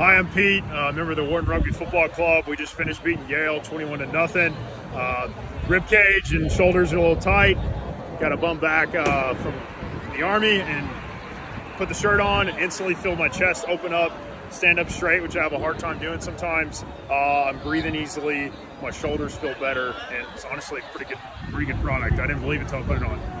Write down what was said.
Hi, I'm Pete, uh, member of the Wharton Rugby Football Club. We just finished beating Yale 21 to nothing. Uh, rib cage and shoulders are a little tight. Got a bum back uh, from the Army and put the shirt on, instantly feel my chest open up, stand up straight, which I have a hard time doing sometimes. Uh, I'm breathing easily. My shoulders feel better, and it's honestly a pretty good, pretty good product. I didn't believe it until I put it on.